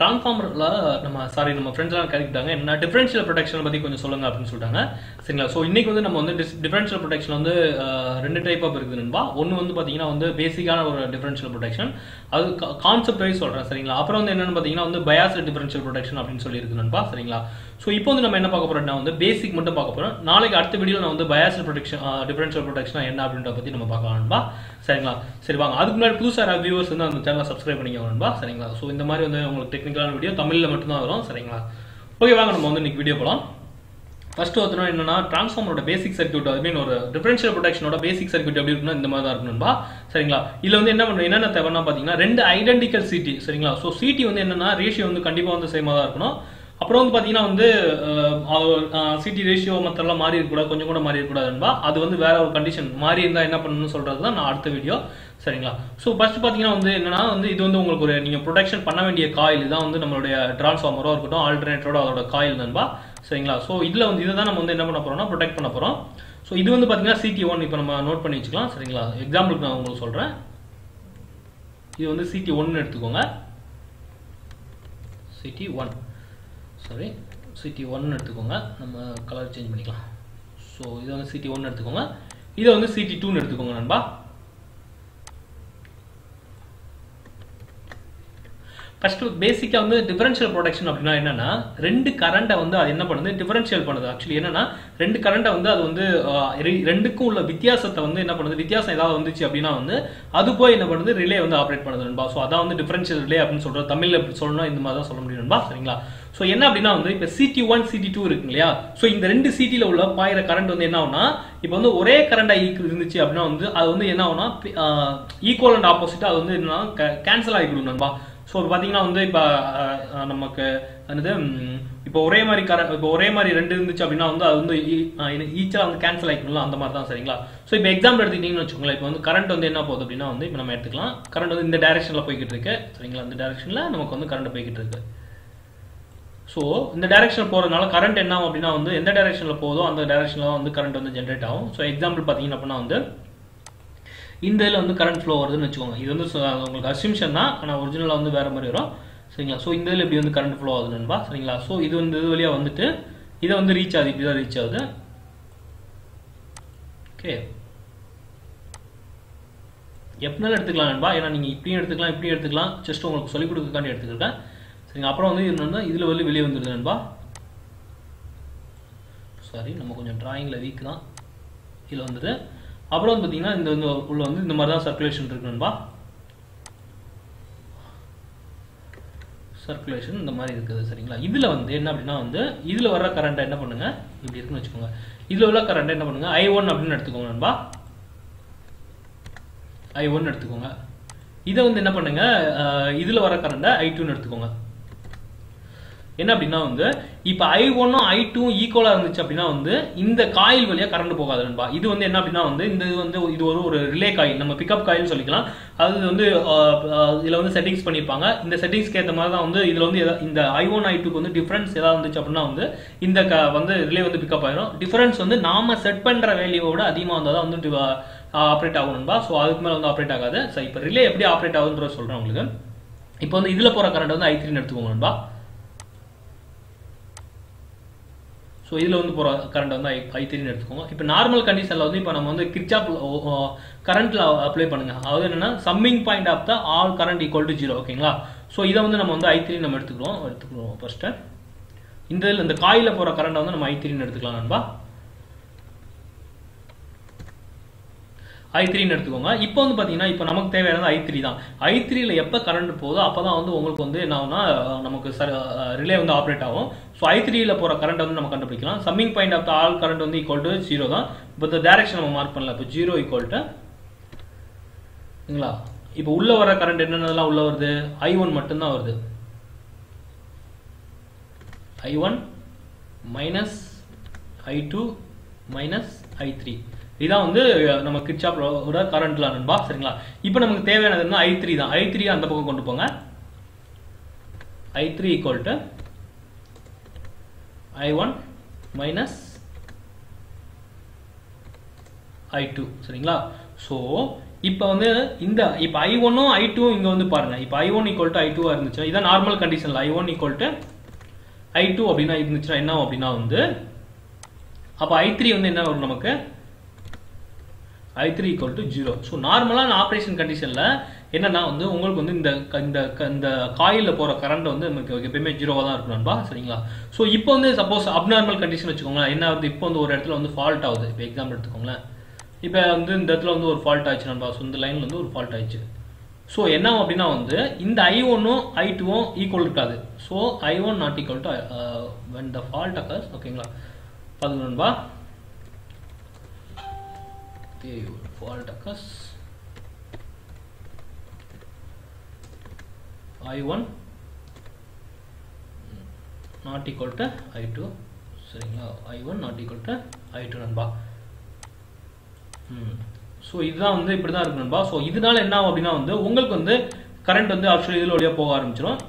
டிரான்ஸ்ஃபார்மர்ல நம்ம சாரி நம்ம ஃப்ரெண்ட்ஸ்லாம் கிடைக்கிட்டாங்க கேட்டுக்கிட்டாங்க என்ன டிஃபரன்ஷியல் ப்ரொடெக்ஷன் பத்தி கொஞ்சம் சொல்லுங்க அப்படின்னு சொல்லிட்டாங்க. சரிங்களா? ஸோ இன்னைக்கு வந்து நம்ம வந்து டிஃபரன்ஷியல் ப்ரொடெக்ஷன் வந்து ரெண்டு டைப் ஆஃப் இருக்குது நண்பா. ஒன்று வந்து பார்த்தீங்கன்னா வந்து பேசிக்கான ஒரு டிஃபரன்ஷியல் ப்ரொடெக்ஷன் அது கான்செப்ட் வைஸ் சொல்றேன் சரிங்களா? அப்புறம் வந்து என்னன்னு பார்த்தீங்கன்னா வந்து பயாஸ் டிஃபரன்ஷியல் ப்ரொடெக்ஷன் அப்படின்னு சொல்லி இருக்கு நண்பா சரிங்களா? ஸோ இப்போ வந்து நம்ம என்ன பார்க்க போறோம்னா வந்து பேசிக் மட்டும் பார்க்க போறோம் நாளைக்கு அடுத்த வீடியோ நான் வந்து பயாஸ் ப்ரொடெக்ஷன் டிஃபரன்ஷியல் ப்ரொடெக்ஷன் என்ன அப்படின்றத பத்தி நம்ம பார்க்கலாம் நண்பா. சரிங்களா? சரி வாங்க. அதுக்கு முன்னாடி புதுசாக வியூவர்ஸ் வந்து அந்த சேனலை சப்ஸ்கிரைப் பண்ணிக்கோங்க நண்பா சரிங்களா? ஸோ இந்த மாதிரி வந்து உங்களுக்கு டெக்னிக்கலான வீடியோ தமிழில் மட்டும்தான் வரும் சரிங்களா? ஓகே வாங்க நம்ம வந்து இன்னைக்கு வீடியோ போகலாம் ஃபர்ஸ்ட் ஒருத்தர் என்னன்னா டிரான்ஸ்ஃபார்மரோட பேசிக் சர்க்யூட் அது மீன் ஒரு டிஃபரன்ஷியல் ப்ரொடக்ஷனோட பேசிக் சர்க்யூட் எப்படி இருக்குன்னா இந்த மாதிரி தான் இருக்கணும்பா சரிங்களா? இதில் வந்து என்ன பண்ணும் என்னென்ன தேவைன்னா பாத்தீங்கன்னா ரெண்டு ஐடென்டிக்கல் சிட்டி சரிங்களா? ஸோ சிட்டி வந்து என்னன்னா ரேஷியோ வந்து கண்டிப்பா வந்து சேமா தான் இருக்கணும். அப்புறம் வந்து பாத்தீங்கன்னா வந்து சிட்டி ரேஷியோ மற்றெல்லாம் மாறி இருக்கக்கூடாது கொஞ்சம் கூட மாறி இருக்கக்கூடாதுன்பா அது வந்து வேற ஒரு கண்டிஷன் மாறி இருந்தா என்ன பண்ணணும்னு சொல்றது தான் நான் அடுத்த வீடியோ சரிங்களா? ஸோ ஃபஸ்ட்டு பார்த்தீங்கன்னா வந்து என்னன்னா வந்து இது வந்து உங்களுக்கு ஒரு நீங்கள் ப்ரொடெக்ஷன் பண்ண வேண்டிய காயில் தான் வந்து நம்மளுடைய டிரான்ஸ்ஃபார்மரோ இருக்கட்டும் ஆல்டர்னேட்டரோட அதோட காயில் நண்பா. சரிங்களா? ஸோ இதில் வந்து இதை தான் நம்ம வந்து என்ன பண்ண போகிறோம்னா ப்ரொடெக்ட் பண்ண போகிறோம் ஸோ இது வந்து பார்த்தீங்கன்னா சிடி ஒன் இப்போ நம்ம நோட் பண்ணி வச்சுக்கலாம். சரிங்களா? எக்ஸாம்பிளுக்கு நான் உங்களுக்கு சொல்கிறேன் இது வந்து சிடி ஒன்னு எடுத்துக்கோங்க. சிடி ஒன் சாரி சிடி ஒன்னு எடுத்துக்கோங்க. நம்ம கலர் சேஞ்ச் பண்ணிக்கலாம். ஸோ இது வந்து சிடி ஒன்று எடுத்துக்கோங்க. இதை வந்து சிடி டூன்னு எடுத்துக்கோங்க நண்பா. ஃபர்ஸ்ட் பேசிக்கா வந்து டிஃபரன்ஷியல் ப்ரொடக்ஷன் அப்படின்னா என்னன்னா ரெண்டு கரண்ட்டை வந்து அது என்ன பண்ணுது? டிஃபரன்ஷியல் பண்ணுது. ஆக்சுவலி என்னன்னா ரெண்டு கரண்ட்டை வந்து அது வந்து ரெ- ரெண்டுக்கும் உள்ள வித்தியாசத்தை வந்து என்ன பண்ணுது? வித்தியாசம் ஏதாவது வந்துச்சு அப்படின்னா வந்து அது போய் என்ன பண்ணுது? ரிலே வந்து ஆப்ரேட் பண்ணுது நண்பா. ஸோ அதான் வந்து டிஃபரன்ஷியல் ரிலே அப்படின்னு சொல்றது தமிழ்ல எப்படி சொல்லணும் இந்த மாதிரி தான் சொல்ல முடியும் நண்பா. சரிங்களா? ஸோ என்ன அப்படின்னா வந்து இப்போ சிடி ஒன் சிடி டூ இருக்கு இல்லையா? ஸோ இந்த ரெண்டு சிட்டியில் உள்ள பாயிற கரண்ட் வந்து என்ன ஆகும்னா இப்போ வந்து ஒரே கரண்டா இருந்துச்சு அப்படின்னா வந்து அது வந்து என்ன ஆகும்னா ஈக்குவல் அண்ட் ஆப்போசிட் அது வந்து என்ன கேன்சல் ஆகிவிடும் நண்பா. ஸோ பார்த்தீங்கன்னா வந்து இப்போ நமக்கு என்னது இப்போ ஒரே மாதிரி கர இப்போ ஒரே மாதிரி ரெண்டு இருந்துச்சு அப்படின்னா வந்து அது வந்து ஈச்சா வந்து கேன்சல் ஆகிக்கணும்ல அந்த மாதிரி தான் சரிங்களா? ஸோ இப்போ எக்ஸாம்பிள் எடுத்துக்கிட்டீங்கன்னு வச்சுக்கோங்களேன். இப்போ வந்து கரண்ட் வந்து என்ன போகுது அப்படின்னா வந்து இப்போ நம்ம எடுத்துக்கலாம். கரண்ட் வந்து இந்த டைரக்ஷனில் போய்கிட்டு இருக்கு. சரிங்களா? இந்த டைரக்ஷனில் நமக்கு வந்து கரண்ட் போய்கிட்டு இருக்கு. ஸோ இந்த டைரக்ஷன் போகிறதுனால கரண்ட் என்ன ஆகும் அப்படின்னா வந்து எந்த டைரக்ஷனில் போதோ அந்த டைரக்ஷனில் வந்து கரண்ட் வந்து ஜென்ரேட் ஆகும். ஸோ எக்ஸாம்பிள் பார்த்தீங்கன்னா அப்படின்னா வந்து இந்த இதில் வந்து கரண்ட் ஃப்ளோ வருதுன்னு வச்சுக்கோங்க. இது வந்து உங்களுக்கு அசிம்ஷன் தான். ஆனால் ஒரிஜினலாக வந்து வேறு மாதிரி வரும். சரிங்களா? ஸோ இந்த இதில் இப்படி வந்து கரண்ட் ஃப்ளோ ஆகுதுன்னுபா சரிங்களா? ஸோ இது வந்து இது வழியாக வந்துட்டு இதை வந்து ரீச் ஆகுது இப்படி தான் ரீச் ஆகுது. ஓகே எப்படினாலும் எடுத்துக்கலாம் நண்பா. ஏன்னா நீங்கள் இப்படியும் எடுத்துக்கலாம் இப்படியும் எடுத்துக்கலாம். ஜஸ்ட் உங்களுக்கு சொல்லிக் கொடுக்கக்காண்டி எடுத்துக்கிறேன் சரிங்க அப்புறம் வந்து என்னென்னா இதில் வந்து வெளியே வந்துடுது நண்பா. சாரி நம்ம கொஞ்சம் ட்ராயிங்கில் வீக் தான். இதில் வந்துட்டு அப்புறம் வந்து பார்த்தீங்கன்னா இந்த வந்து உள்ள வந்து இந்த மாதிரி தான் சர்க்குலேஷன் இருக்குன்பா சர்க்குலேஷன் இந்த மாதிரி இருக்குது சரிங்களா? இதில் வந்து என்ன அப்படின்னா வந்து இதில் வர்ற கரண்ட்டை என்ன பண்ணுங்க? இப்படி இருக்குன்னு வச்சுக்கோங்க. இதில் உள்ள கரண்ட் என்ன பண்ணுங்க? ஐ ஒன் அப்படின்னு எடுத்துக்கோங்க நண்பா. ஐ ஒன் எடுத்துக்கோங்க. இதை வந்து என்ன பண்ணுங்க? இதில் வர கரண்ட்டை ஐ டூன்னு எடுத்துக்கோங்க. என்ன அப்படின்னா வந்து இப்போ ஐ ஒன்னும் ஐ டூ ஈக்குவலா இருந்துச்சு அப்படின்னா வந்து இந்த காயில் வழியா கரண்ட் போகாது நண்பா. இது வந்து என்ன அப்படின்னா வந்து இந்த இது வந்து இது ஒரு ஒரு ரிலே காயில் நம்ம பிக்கப் காயில்னு சொல்லிக்கலாம். அது வந்து இதில் இதுல வந்து செட்டிங்ஸ் பண்ணியிருப்பாங்க. இந்த செட்டிங்ஸ்க்கு ஏற்ற மாதிரி தான் வந்து இதுல வந்து இந்த ஐ ஒன் ஐ டூக்கு வந்து டிஃபரன்ஸ் ஏதாவது இருந்துச்சு அப்படின்னா வந்து இந்த க வந்து ரிலே வந்து பிக்கப் ஆயிரும். டிஃபரன்ஸ் வந்து நாம செட் பண்ற வேல்யூவோட விட அதிகமாக வந்தால் தான் வந்து ஆப்ரேட் ஆகும் ஸோ அதுக்கு மேலே வந்து ஆப்ரேட் ஆகாது. ஸோ இப்போ ரிலே எப்படி ஆப்ரேட் ஆகுதுன்ற சொல்கிறேன் உங்களுக்கு. இப்போ வந்து இதில் போகிற கரண்ட் வந்து ஐ த்ரீன்னு எடுத்துக்கோங்க நண்பா. ஸோ இதில் வந்து போகிற கரண்ட் வந்து ஐ ஐ த்ரீன்னு எடுத்துக்கோங்க. இப்போ நார்மல் கண்டிஷனில் வந்து இப்போ நம்ம வந்து கிர்ச்சாப் கரண்ட்டில் அப்ளை பண்ணுங்க. அதாவது என்னன்னா summing point of the all current equal to zero ஓகேங்களா ஸோ இதை வந்து நம்ம வந்து ஐ த்ரீ நம்ம எடுத்துக்கிறோம். எடுத்துக்கிறோம் ஃபர்ஸ்ட்டு இந்த இதில் இந்த காயில் போகிற கரண்ட் வந்து நம்ம ஐ த்ரீன்னு எடுத்துக்கலாம் நண்பா. ஐ த்ரீன்னு எடுத்துக்கோங்க. இப்போ வந்து பார்த்தீங்கன்னா இப்போ நமக்கு தேவையானது ஐ த்ரீ தான். ஐ த்ரீல எப்போ கரண்ட் போதோ அப்போ தான் வந்து உங்களுக்கு வந்து என்ன நமக்கு அஹ், ரிலே வந்து ஆப்ரேட் ஆகும். ஸோ ஐ த்ரீல போகிற கரண்ட் வந்து நம்ம கண்டுபிடிக்கலாம். Summing point of the all current வந்து ஈக்குவல் டு ஜீரோ தான். இப்போ இந்த டேரக்ஷன் நம்ம மார்க் பண்ணல. இப்போ ஜீரோ ஈக்குவல் டுங்களா சரிங்களா இப்போ உள்ள வர கரண்ட் என்னென்னலாம் உள்ள வருது? ஐ ஒன் மட்டும்தான் வருது. I one minus I two minus I three இதான் வந்து அஹ், நம்ம கரண்ட் கரண்ட்ல நண்பா சரிங்களா? இப்போ நமக்கு தேவையானது என்ன ஐ த்ரீ தான். ஐ த்ரீ அந்த பக்கம் கொண்டு போங்க. I three equal to I one minus I two சரிங்களா? ஸோ இப்போ வந்து இந்த இப்போ ஐ ஒன்னும் ஐ டூ இங்கே வந்து பாருங்க. இப்போ I one equal to I டூவாக இருந்துச்சு இதான் நார்மல் கண்டிஷனில் I one equal to I two அப்படின்னா இருந்துச்சுன்னா என்ன அப்படின்னா வந்து அப்போ ஐ த்ரீ வந்து என்ன வரும் நமக்கு? I three equal to zero so நார்மலான ஆப்ரேஷன் கண்டிஷனில் என்னன்னா வந்து உங்களுக்கு வந்து இந்த க- இந்த க- இந்த காயிலில் போகிற கரண்ட் வந்து நமக்கு எப்பயுமே ஜீரோவாக தான் இருக்கணும்பா சரிங்களா? ஸோ இப்போ வந்து சப்போஸ் அப்நார்மல் கண்டிஷன் வச்சுக்கோங்களேன். என்ன வந்து இப்போ வந்து ஒரு இடத்துல வந்து ஃபால்ட் ஆகுது. இப்போ எக்ஸாம்பிள் எடுத்துக்கோங்களேன். இப்போ வந்து இந்த இடத்துல வந்து ஒரு ஃபால்ட் ஆச்சு நண்பா. ஸோ இந்த லைனில் வந்து ஒரு ஃபால்ட் ஆயிடுச்சு. ஸோ என்ன அப்படின்னா வந்து இந்த ஐ ஒன்னும் ஐ டூவும் ஈக்குவல் இருக்காது. So I one not equal to when the fault occurs ஓகேங்களா அது நண்பா. Fault occurs I one not equal to I two சரிங்களா? I one not equal to I two நண்பா. ஸோ இதுதான் வந்து இப்படி தான் இருக்கு நண்பா. ஸோ இதனால என்ன ஆகும் அப்படின்னா வந்து உங்களுக்கு வந்து கரண்ட் வந்து ஆக்சுவலி இதில் வழியாக போக ஆரம்பிச்சிடும்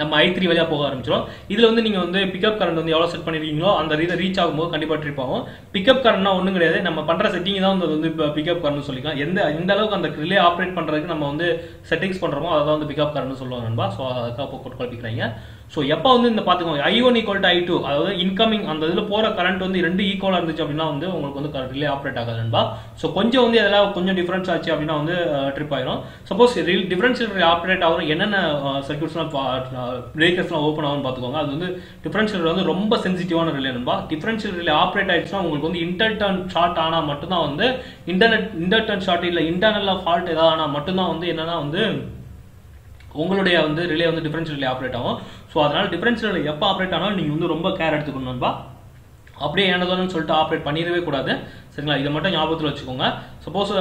நம்ம ஐ த்ரீ வழியாக போக ஆரம்பிச்சிடும் இதில் வந்து நீங்கள் வந்து பிக்கப் கரண்ட் வந்து எவ்வளோ செட் பண்ணிருக்கீங்களோ அந்த இதை ரீச் ஆகும்போது கண்டிப்பாக ட்ரிப் ஆகும். பிக்கப் கரண்ட்னா ஒன்றும் கிடையாது. நம்ம பண்ணுற செட்டிங் தான் வந்து வந்து இப்போ பிக்கப் கரண்ட் சொல்லிக்கலாம். எந்த எந்த அளவுக்கு அந்த ரிலே ஆப்ரேட் பண்ணுறதுக்கு நம்ம வந்து செட்டிங்ஸ் பண்ணுறோமோ அதை தான் வந்து பிக்கப் கரண்ட்னு சொல்லுவாங்க நண்பா. ஸோ அதுக்காக போட்டு குழப்பிக்கிறாங்க ஸோ எப்போ வந்து இந்த பார்த்துக்கோங்க I one equal to I two அதாவது இன்கமிங் அந்த இதில் போகிற கரண்ட் வந்து ரெண்டு ஈக்குவலாக இருந்துச்சு அப்படின்னா வந்து உங்களுக்கு வந்து ரிலே ஆப்ரேட் ஆகாது நண்பா. ஸோ கொஞ்சம் வந்து இதெல்லாம் கொஞ்சம் டிஃபரன்ஸ் ஆச்சு அப்படின்னா வந்து uh, ட்ரிப் ஆயிரும். சப்போஸ் டிஃபரன்ஷியல் ஆப்ரேட் ஆகும் என்னென்ன சர்க்கியூட்ஸ்லாம் பிரேக்கர்ஸ்லாம் ஓப்பன் ஆகும்னு பார்த்துக்கோங்க அது வந்து டிஃபரன்ஷியல் வந்து ரொம்ப சென்சிட்டிவான ரிலே நண்பா. டிஃபரன்ஷியல் ரிலே ஆப்ரேட் ஆயிடுச்சுன்னா உங்களுக்கு வந்து இன்டர்டர்ன் ஷார்ட் ஆனால் மட்டும்தான் வந்து இன்டர்நெட் இன்டர்டர்ன் ஷார்ட் இல்லை இன்டர்னலில் ஃபால்ட் ஏதாவது ஆனால் மட்டும்தான் வந்து என்னன்னா வந்து உங்களுடைய வந்து ரிலே வந்து டிஃபரன்ஷியல் ரிலே ஆப்ரேட் ஆகும். ஸோ அதனால் டிஃபரன்ஷியல் எப்போ ஆப்ரேட் ஆனாலும் நீங்கள் வந்து ரொம்ப கேர் எடுத்துக்கணும் நண்பா. அப்படியே ஏனதோன்னு சொல்லிட்டு ஆப்ரேட் பண்ணிடவே கூடாது. சரிங்களா? இதை மட்டும் ஞாபகத்தில் வச்சுக்கோங்க. சப்போஸ்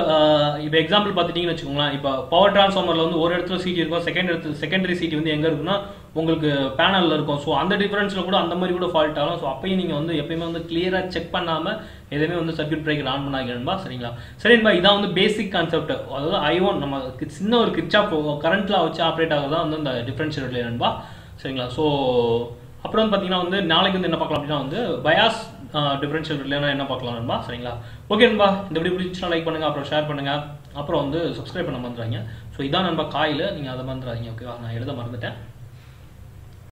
இப்போ எக்ஸாம்பிள் பார்த்துட்டீங்கன்னு வச்சுக்கோங்களேன். இப்போ பவர் டிரான்ஸ்ஃபார்மரில் வந்து ஒரு இடத்துல சீட் இருக்கும். செகண்ட் இடத்துல செகண்டரி சீட் வந்து எங்கே இருக்குன்னா உங்களுக்கு பேனலில் இருக்கும். ஸோ அந்த டிஃபரன்ஸில் கூட அந்த மாதிரி கூட ஃபால்ட் ஆகும். ஸோ அப்பயும் நீங்கள் வந்து எப்பயுமே வந்து கிளியராக செக் பண்ணாமல் எதுவுமே வந்து சர்க்கியூட் பிரேக்கர் ஆன் பண்ணாங்கன்பா சரிங்களா? சரின்பா இதான் வந்து பேசிக் கான்செப்ட் அதாவது ஐ நம்ம சின்ன ஒரு கிச்சா கரண்ட்லாம் வச்சு ஆப்ரேட் ஆகுதான் வந்து அந்த டிஃபரன்ஷியல் ரிலே நண்பா. சரிங்களா? ஸோ அப்புறம் வந்து பார்த்தீங்கன்னா வந்து நாளைக்கு வந்து என்ன பார்க்கலாம் அப்படின்னா வந்து பயாஸ் டிஃபரன்ஷியல் ரிலேனா என்ன பார்க்கலாம் நண்பா? சரிங்களா? ஓகே நண்பா. இந்த வீடியோ பிடிச்சினா லைக் பண்ணுங்க அப்புறம் ஷேர் பண்ணுங்க. அப்புறம் வந்து சப்ஸ்கிரைப் பண்ண மறந்துடுறாங்க ஸோ இதான் நண்பா காயில். நீங்கள் அதை மறந்துடாதீங்க ஓகேவா நான் எழுத மறந்துட்டேன்.